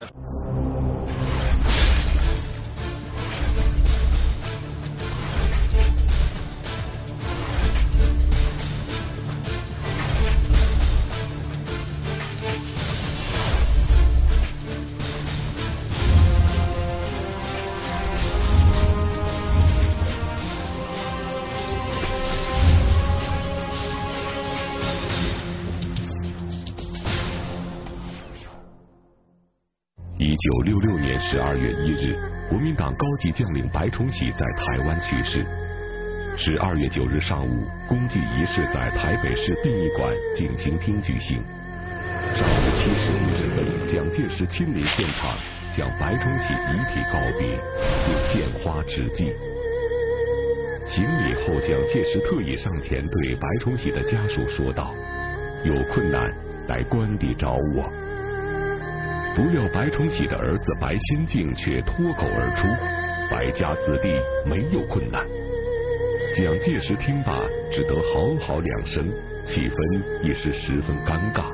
you 九六六年十二月一日，国民党高级将领白崇禧在台湾去世。十二月九日上午，公祭仪式在台北市殡仪馆进行厅举行。上午七时五分，蒋介石亲临现场，向白崇禧遗体告别，并献花致祭。行礼后，蒋介石特意上前对白崇禧的家属说道：“有困难，来官邸找我。”不料白崇禧的儿子白先敬却脱口而出：“白家子弟没有困难。”蒋介石听罢，只得好好两声，气氛也是十分尴尬。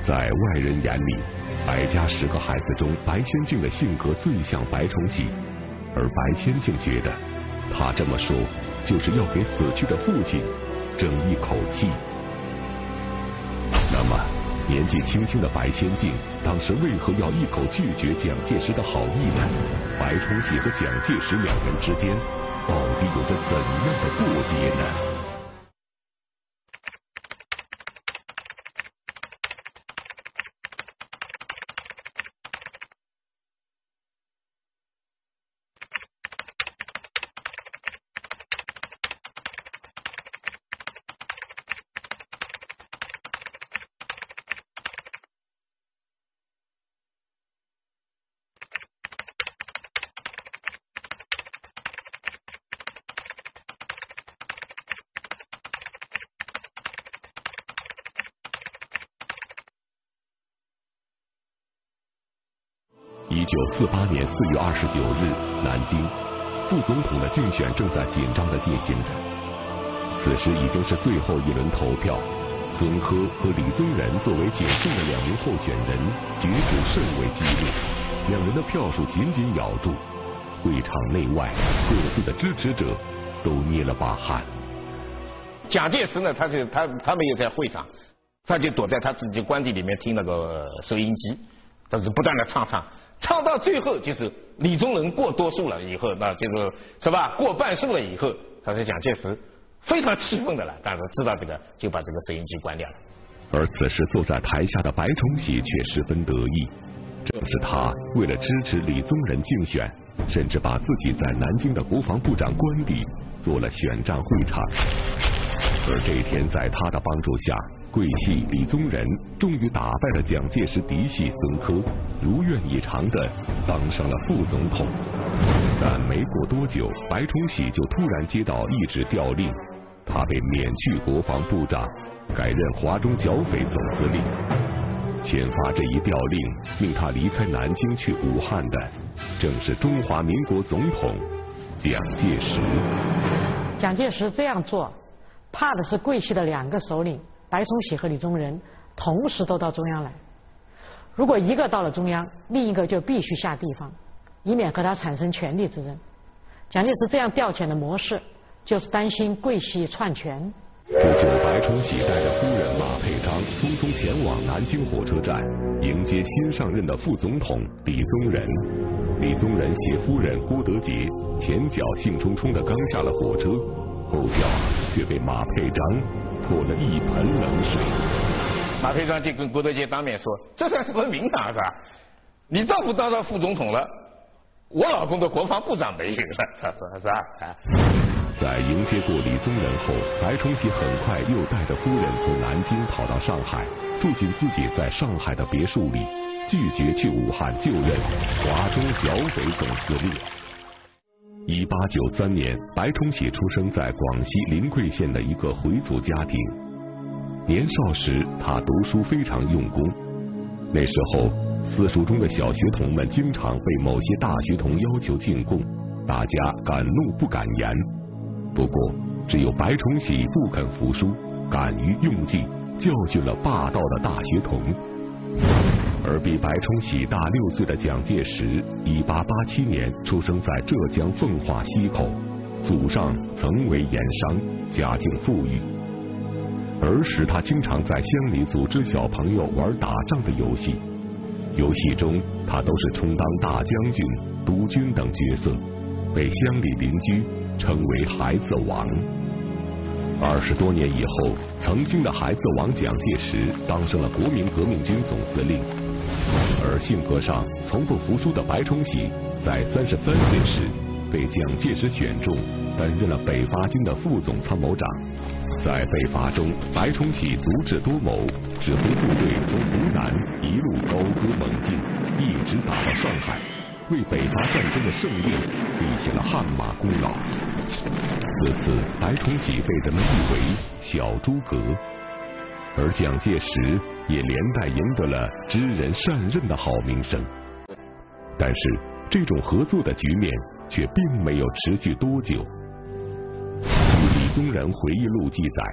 在外人眼里，白家十个孩子中，白先敬的性格最像白崇禧，而白先敬觉得，他这么说就是要给死去的父亲争一口气。那么。年纪轻轻的白先敬，当时为何要一口拒绝蒋介石的好意呢？白崇禧和蒋介石两人之间，到底有着怎样的过节呢？一九四八年四月二十九日，南京副总统的竞选正在紧张的进行着。此时已经是最后一轮投票，孙科和李宗仁作为仅剩的两名候选人，角逐甚为激烈。两人的票数紧紧咬住，会场内外各自的支持者都捏了把汗。蒋介石呢，他就他他没有在会场，他就躲在他自己官邸里面听那个收音机，他是不断的唱唱。唱到最后就是李宗仁过多数了以后，那就是是吧？过半数了以后，他是蒋介石非常气愤的了，但是知道这个就把这个收音机关掉了。而此时坐在台下的白崇禧却十分得意，正是他为了支持李宗仁竞选，甚至把自己在南京的国防部长官邸做了选战会场。而这一天，在他的帮助下。桂系李宗仁终于打败了蒋介石嫡系孙科，如愿以偿的当上了副总统。但没过多久，白崇禧就突然接到一纸调令，他被免去国防部长，改任华中剿匪总司令。签发这一调令，命他离开南京去武汉的，正是中华民国总统蒋介石。蒋介石这样做，怕的是桂系的两个首领。白崇禧和李宗仁同时都到中央来，如果一个到了中央，另一个就必须下地方，以免和他产生权力之争。蒋介石这样调遣的模式，就是担心桂系篡权。不久，白崇禧带着夫人马佩章匆匆前往南京火车站迎接新上任的副总统李宗仁。李宗仁携夫人郭德洁前脚兴冲冲的刚下了火车，后脚却被马佩章。泼了一盆冷水。马佩章就跟郭德洁当面说：“这算什么名堂是吧？你丈夫当上副总统了，我老公的国防部长没有了，他说是吧？”在迎接过李宗仁后，白崇禧很快又带着夫人从南京跑到上海，住进自己在上海的别墅里，拒绝去武汉就任华中剿匪总司令。一八九三年，白崇禧出生在广西临桂县的一个回族家庭。年少时，他读书非常用功。那时候，私塾中的小学童们经常被某些大学童要求进贡，大家敢怒不敢言。不过，只有白崇禧不肯服输，敢于用计，教训了霸道的大学童。而比白崇禧大六岁的蒋介石，一八八七年出生在浙江奉化溪口，祖上曾为盐商，家境富裕。儿时他经常在乡里组织小朋友玩打仗的游戏，游戏中他都是充当大将军、督军等角色，被乡里邻居称为“孩子王”。二十多年以后，曾经的孩子王蒋介石当上了国民革命军总司令。而性格上从不服输的白崇禧，在三十三岁时被蒋介石选中，担任了北伐军的副总参谋长。在北伐中，白崇禧足智多谋，指挥部队从湖南一路高歌猛进，一直打到上海，为北伐战争的胜利立下了汗马功劳。自此，白崇禧被人们誉为“小诸葛”。而蒋介石也连带赢得了知人善任的好名声，但是这种合作的局面却并没有持续多久。据李宗仁回忆录记载，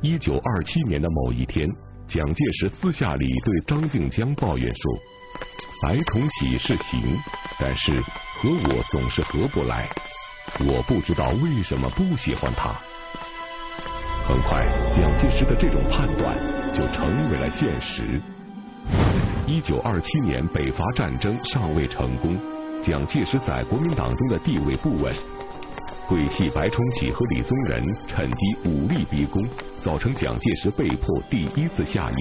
一九二七年的某一天，蒋介石私下里对张静江抱怨说：“白崇禧是行，但是和我总是合不来，我不知道为什么不喜欢他。”很快，蒋介石的这种判断就成为了现实。一九二七年北伐战争尚未成功，蒋介石在国民党中的地位不稳。桂系白崇禧和李宗仁趁机武力逼宫，造成蒋介石被迫第一次下野。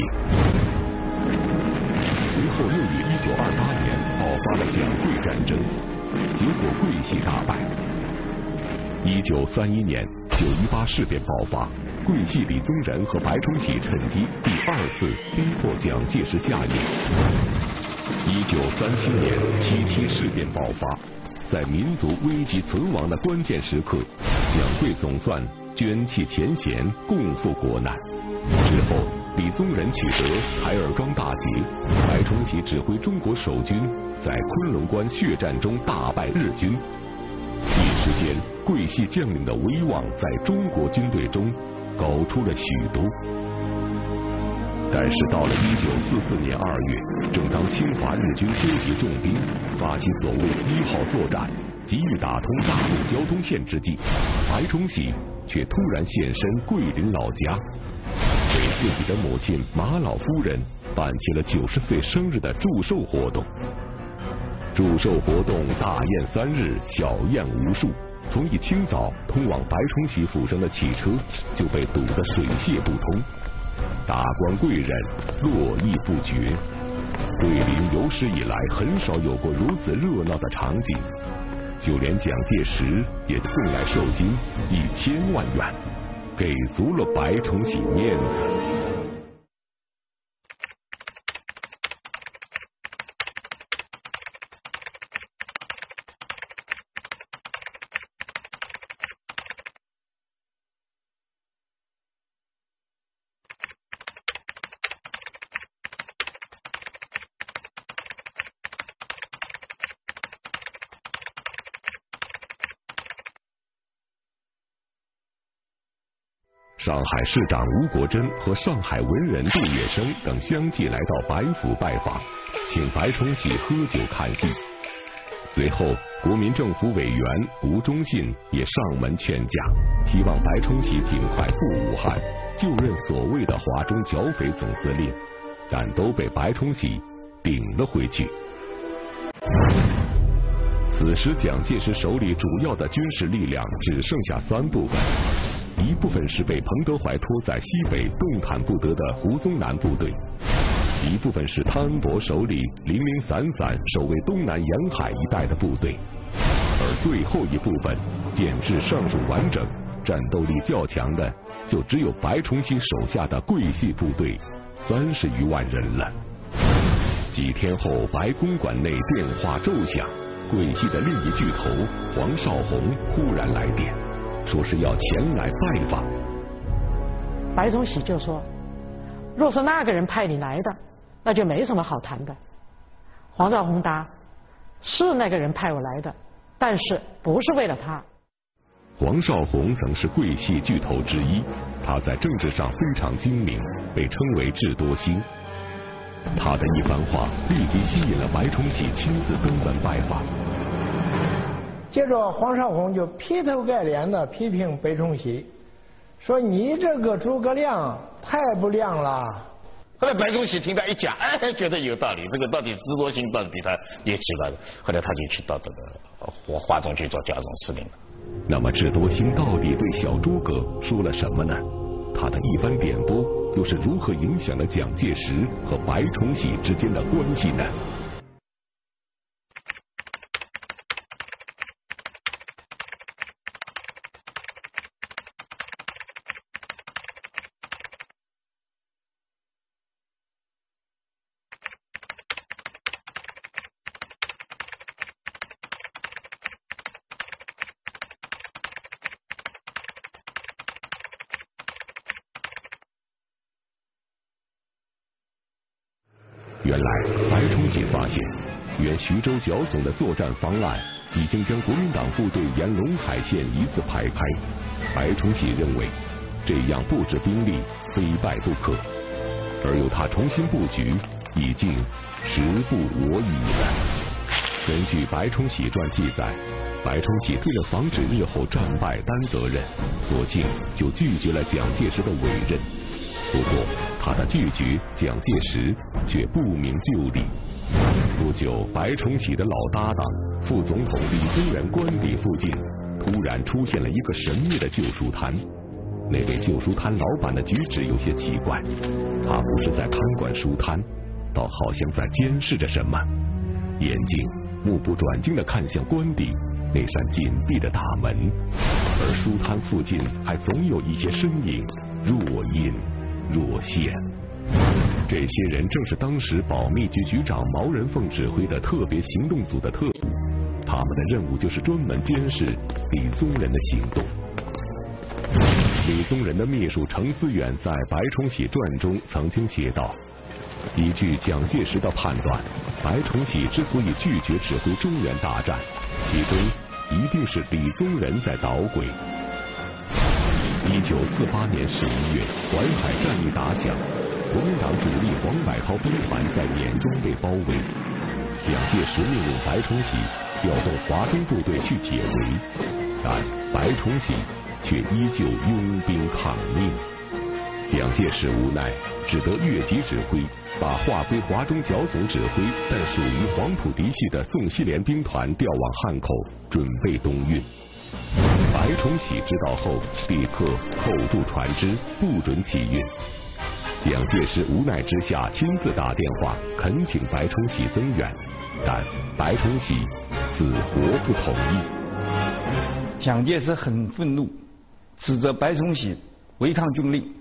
随后又于一九二八年爆发了蒋桂战争，结果桂系大败。一九三一年九一八事变爆发。桂系李宗仁和白崇禧趁机第二次逼迫蒋介石下野。一九三七年七七事变爆发，在民族危急存亡的关键时刻，蒋桂总算捐弃前嫌，共赴国难。之后，李宗仁取得台儿庄大捷，白崇禧指挥中国守军在昆仑关血战中大败日军。一时间，桂系将领的威望在中国军队中。走出了许多，但是到了一九四四年二月，正当侵华日军收集重兵，发起所谓一号作战，急于打通大陆交通线之际，白崇禧却突然现身桂林老家，为自己的母亲马老夫人办起了九十岁生日的祝寿活动。祝寿活动大宴三日，小宴无数。从一清早通往白崇禧府上的汽车就被堵得水泄不通，达官贵人络绎不绝。桂林有史以来很少有过如此热闹的场景，就连蒋介石也送来寿金一千万元，给足了白崇禧面子。上市长吴国桢和上海文人杜月笙等相继来到白府拜访，请白崇禧喝酒看戏。随后，国民政府委员吴忠信也上门劝架，希望白崇禧尽快赴武汉就任所谓的华中剿匪总司令，但都被白崇禧顶了回去。此时，蒋介石手里主要的军事力量只剩下三部分。一部分是被彭德怀拖在西北动弹不得的胡宗南部队，一部分是汤恩伯手里零零散散守卫东南沿海一带的部队，而最后一部分建制尚属完整、战斗力较强的，就只有白崇禧手下的桂系部队三十余万人了。几天后，白公馆内电话骤响，桂系的另一巨头黄绍竑忽然来电。说是要前来拜访，白崇禧就说：“若是那个人派你来的，那就没什么好谈的。”黄绍竑答：“是那个人派我来的，但是不是为了他。”黄绍竑曾是桂系巨头之一，他在政治上非常精明，被称为智多星。他的一番话立即吸引了白崇禧亲自登门拜访。接着，黄绍竑就劈头盖脸的批评白崇禧，说：“你这个诸葛亮太不亮了。”后来白崇禧听他一讲，哎，觉得有道理，这个到底智多星到底比他也奇怪了。后来他就去到这个华华中去做甲总司令了。那么智多星到底对小诸葛说了什么呢？他的一番点拨又是如何影响了蒋介石和白崇禧之间的关系呢？原来白崇禧发现，原徐州剿总的作战方案已经将国民党部队沿陇海线一字排开。白崇禧认为，这样布置兵力非败不可，而由他重新布局，已经时不我与了。根据白崇禧传记载，白崇禧为了防止日后战败担责任，索性就拒绝了蒋介石的委任。不过，他的拒绝，蒋介石却不明就里。不久，白崇禧的老搭档、副总统李宗仁官邸附近，突然出现了一个神秘的旧书摊。那位旧书摊老板的举止有些奇怪，他不是在看管书摊，倒好像在监视着什么。眼睛目不转睛地看向官邸那扇紧闭的大门，而书摊附近还总有一些身影，若隐。若现，这些人正是当时保密局局长毛人凤指挥的特别行动组的特务，他们的任务就是专门监视李宗仁的行动。李宗仁的秘书程思远在《白崇禧传》中曾经写道：“依据蒋介石的判断，白崇禧之所以拒绝指挥中原大战，其中一定是李宗仁在捣鬼。”一九四八年十一月，淮海战役打响，国民党主力黄百韬兵团在碾中被包围。蒋介石命令白崇禧调动华中部队去解围，但白崇禧却依旧拥兵抗命。蒋介石无奈，只得越级指挥，把划归华中剿总指挥但属于黄埔嫡系的宋希濂兵团调往汉口，准备东运。白崇禧知道后，立刻扣住船只，不准起运。蒋介石无奈之下，亲自打电话恳请白崇禧增援，但白崇禧死活不同意。蒋介石很愤怒，指责白崇禧违抗军令。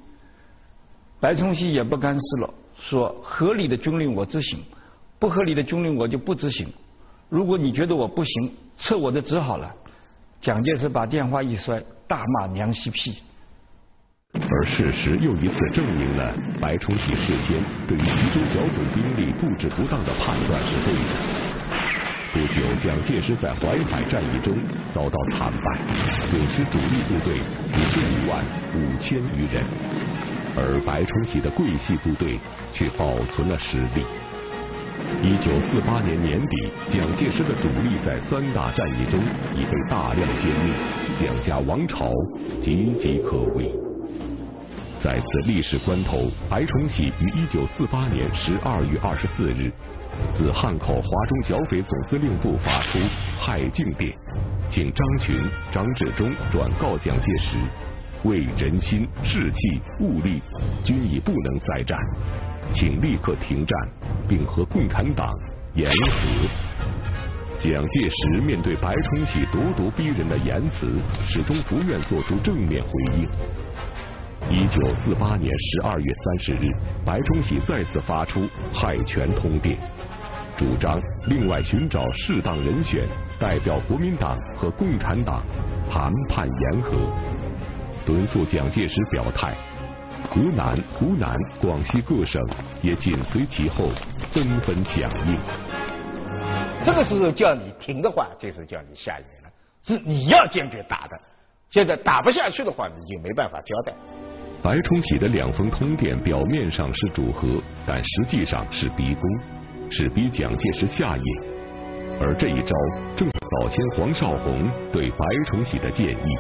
白崇禧也不甘示弱，说合理的军令我执行，不合理的军令我就不执行。如果你觉得我不行，撤我的职好了。蒋介石把电话一摔，大骂娘西屁。而事实又一次证明了白崇禧事先对于徐州剿总兵力布置不当的判断是对的。不久，蒋介石在淮海战役中遭到惨败，损失主力部队五十五万五千余人，而白崇禧的桂系部队却保存了实力。一九四八年年底，蒋介石的主力在三大战役中已被大量歼灭，蒋家王朝岌岌可危。在此历史关头，白崇禧于一九四八年十二月二十四日，自汉口华中剿匪总司令部发出害敬电，请张群、张治中转告蒋介石，为人心、士气、物力均已不能再战。请立刻停战，并和共产党言和。蒋介石面对白崇禧咄咄逼人的言辞，始终不愿做出正面回应。一九四八年十二月三十日，白崇禧再次发出害权通电，主张另外寻找适当人选，代表国民党和共产党谈判言和，敦促蒋介石表态。河南、湖南、广西各省也紧随其后，纷纷响应。这个时候叫你停的话，这时候叫你下野了，是你要坚决打的。现在打不下去的话，你就没办法交代。白崇禧的两封通电表面上是主和，但实际上是逼宫，是逼蒋介石下野。而这一招正是早先黄绍竑对白崇禧的建议。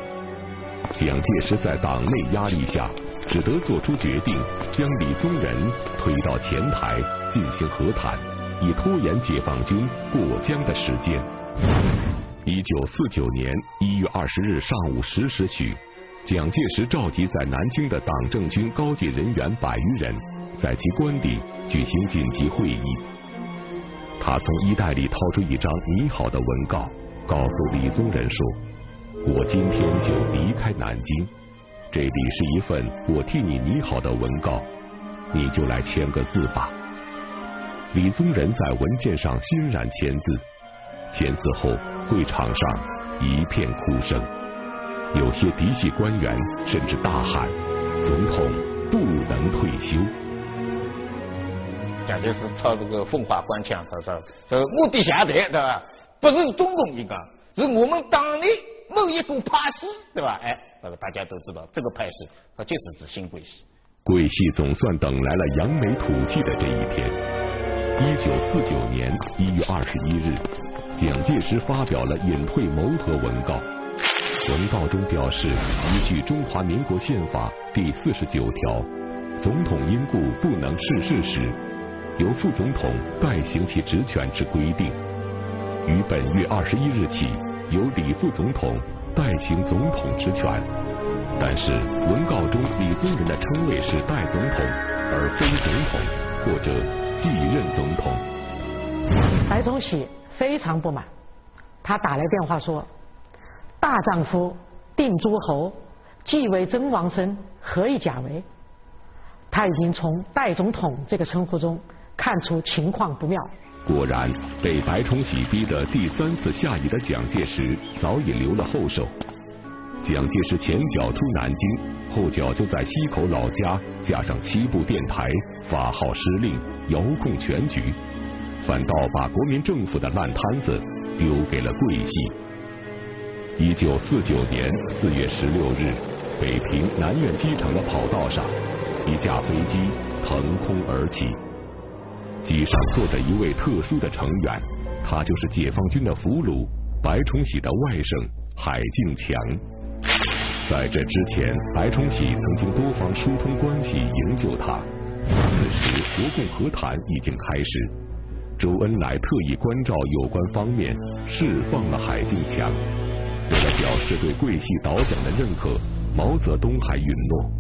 蒋介石在党内压力下，只得做出决定，将李宗仁推到前台进行和谈，以拖延解放军过江的时间。一九四九年一月二十日上午十时许。蒋介石召集在南京的党政军高级人员百余人，在其官邸举行紧急会议。他从衣袋里掏出一张拟好的文告，告诉李宗仁说：“我今天就离开南京，这里是一份我替你拟好的文告，你就来签个字吧。”李宗仁在文件上欣然签字。签字后，会场上一片哭声。有些嫡系官员甚至大喊：“总统不能退休。”蒋介石操这个奉化官腔，他说：“这目的下台，对吧？不是中共一个，是我们党内某一股派系，对吧？哎，这个大家都知道，这个派系它就是指新桂系。桂系总算等来了扬眉吐气的这一天。一九四九年一月二十一日，蒋介石发表了隐退谋和文告。文告中表示，依据《中华民国宪法》第四十九条，总统因故不能逝世时，由副总统代行其职权之规定。于本月二十一日起，由李副总统代行总统职权。但是文告中李宗仁的称谓是代总统，而非总统或者继任总统。白崇禧非常不满，他打来电话说。大丈夫定诸侯，既为真王身，何以假为？他已经从代总统这个称呼中看出情况不妙。果然，被白崇禧逼得第三次下野的蒋介石早已留了后手。蒋介石前脚出南京，后脚就在西口老家架上七部电台，发号施令，遥控全局，反倒把国民政府的烂摊子丢给了桂系。一九四九年四月十六日，北平南苑机场的跑道上，一架飞机腾空而起，机上坐着一位特殊的成员，他就是解放军的俘虏白崇禧的外甥海静强。在这之前，白崇禧曾经多方疏通关系营救他。此时，国共和谈已经开始，周恩来特意关照有关方面，释放了海静强。为了表示对桂系倒蒋的认可，毛泽东还允诺，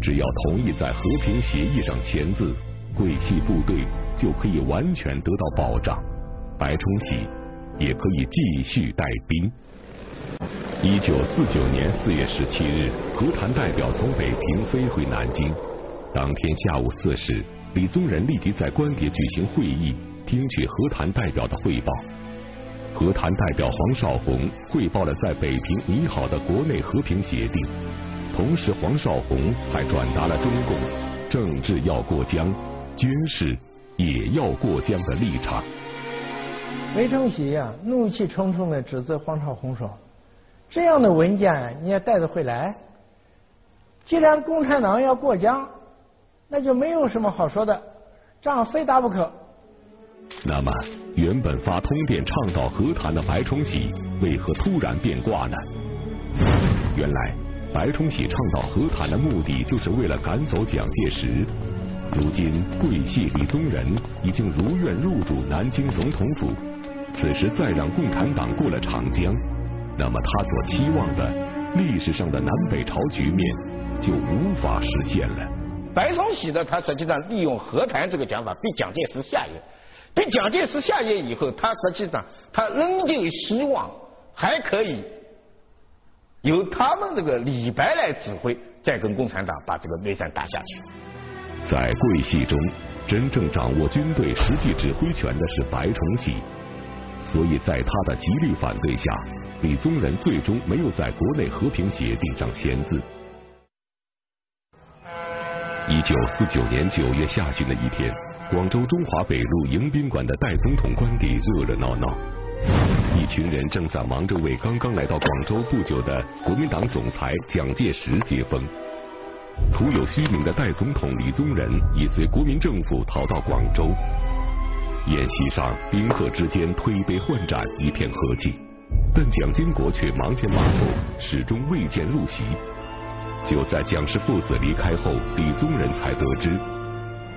只要同意在和平协议上签字，桂系部队就可以完全得到保障，白崇禧也可以继续带兵。一九四九年四月十七日，和谈代表从北平飞回南京。当天下午四时，李宗仁立即在官邸举行会议，听取和谈代表的汇报。和谈代表黄绍竑汇报了在北平拟好的国内和平协定，同时黄绍竑还转达了中共政治要过江，军事也要过江的立场。梅崇禧呀，怒气冲冲的指责黄绍竑说：“这样的文件你也带得回来？既然共产党要过江，那就没有什么好说的，仗非打不可。”那么，原本发通电倡导和谈的白崇禧，为何突然变卦呢？原来，白崇禧倡导和谈的目的，就是为了赶走蒋介石。如今，桂系李宗仁已经如愿入主南京总统府，此时再让共产党过了长江，那么他所期望的历史上的南北朝局面就无法实现了。白崇禧呢，他实际上利用和谈这个讲法，逼蒋介石下野。被蒋介石下野以后，他实际上他仍旧希望还可以由他们这个李白来指挥，再跟共产党把这个内战打下去。在桂系中，真正掌握军队实际指挥权的是白崇禧，所以在他的极力反对下，李宗仁最终没有在国内和平协定上签字。一九四九年九月下旬的一天。广州中华北路迎宾馆的代总统官邸热热闹闹，一群人正在忙着为刚刚来到广州不久的国民党总裁蒋介石接风。徒有虚名的代总统李宗仁已随国民政府逃到广州。宴席上，宾客之间推杯换盏，一片和气，但蒋经国却忙前忙后，始终未见入席。就在蒋氏父子离开后，李宗仁才得知，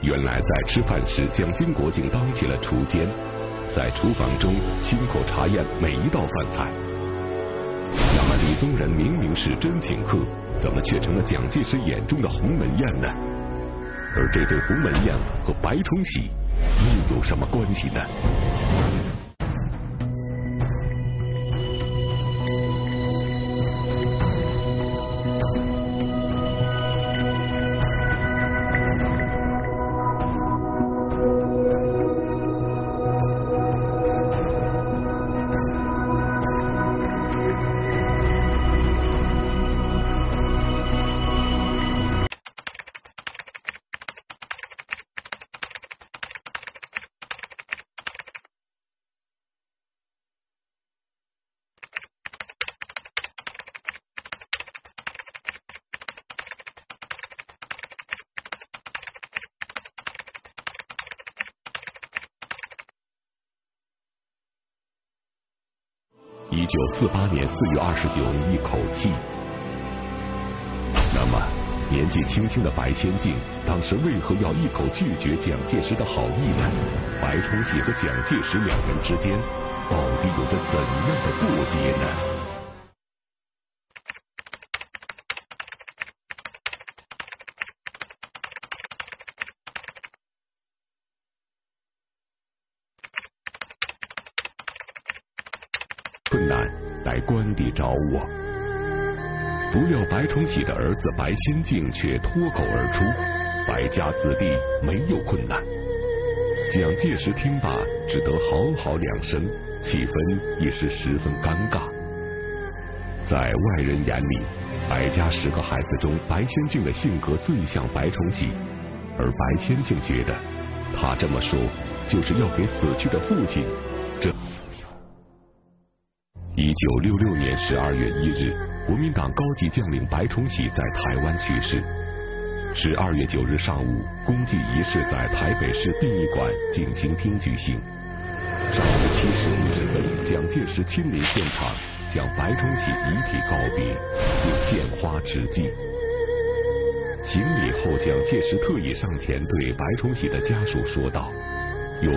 原来在吃饭时，蒋经国竟当起了厨监，在厨房中亲口查验每一道饭菜。那么，李宗仁明明是真请客，怎么却成了蒋介石眼中的鸿门宴呢？而这对鸿门宴和白崇禧又有什么关系呢？九四八年四月二十九日，一口气。那么，年纪轻轻的白先敬当时为何要一口拒绝蒋介石的好意呢？白崇禧和蒋介石两人之间到底有着怎样的过节呢？困难来官邸找我，不料白崇禧的儿子白先敬却脱口而出：“白家子弟没有困难。”蒋介石听罢，只得好好两声，气氛也是十分尴尬。在外人眼里，白家十个孩子中，白先敬的性格最像白崇禧，而白先敬觉得，他这么说就是要给死去的父亲这。一九六六年十二月一日，国民党高级将领白崇禧在台湾去世。十二月九日上午，公祭仪式在台北市殡仪馆进行厅举行。上午七时五十分，蒋介石亲临现场，向白崇禧遗体告别，并献花致祭。行礼后，蒋介石特意上前对白崇禧的家属说道：“有。”